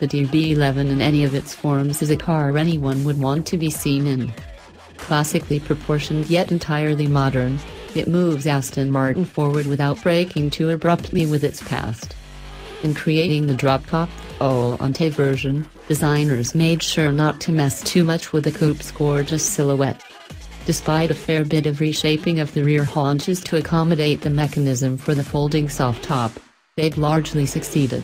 The DB11 in any of its forms is a car anyone would want to be seen in. Classically proportioned yet entirely modern, it moves Aston Martin forward without breaking too abruptly with its past. In creating the drop-top, Volante version, designers made sure not to mess too much with the coupe's gorgeous silhouette. Despite a fair bit of reshaping of the rear haunches to accommodate the mechanism for the folding soft top, they've largely succeeded.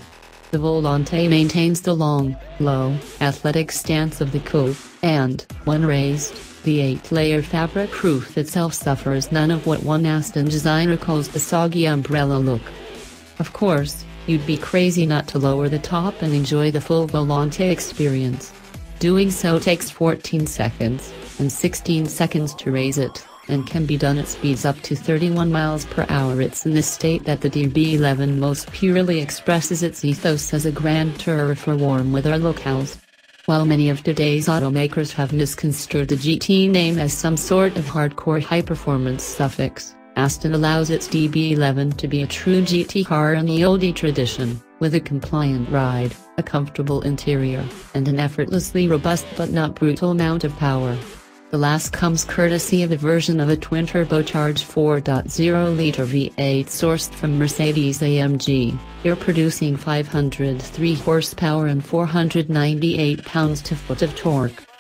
The Volante maintains the long, low, athletic stance of the coupe, and, when raised, the eight-layer fabric roof itself suffers none of what one Aston designer calls the soggy umbrella look. Of course, you'd be crazy not to lower the top and enjoy the full Volante experience. Doing so takes 14 seconds, and 16 seconds to raise it, and can be done at speeds up to 31 miles per hour. It's in this state that the DB11 most purely expresses its ethos as a grand tourer for warm weather locales. While many of today's automakers have misconstrued the GT name as some sort of hardcore high-performance suffix, Aston allows its DB11 to be a true GT car in the oldie tradition, with a compliant ride, a comfortable interior, and an effortlessly robust but not brutal amount of power. The last comes courtesy of a version of a twin-turbocharged 4.0-liter V8 sourced from Mercedes-AMG, here producing 503 horsepower and 498 pounds-to-foot of torque.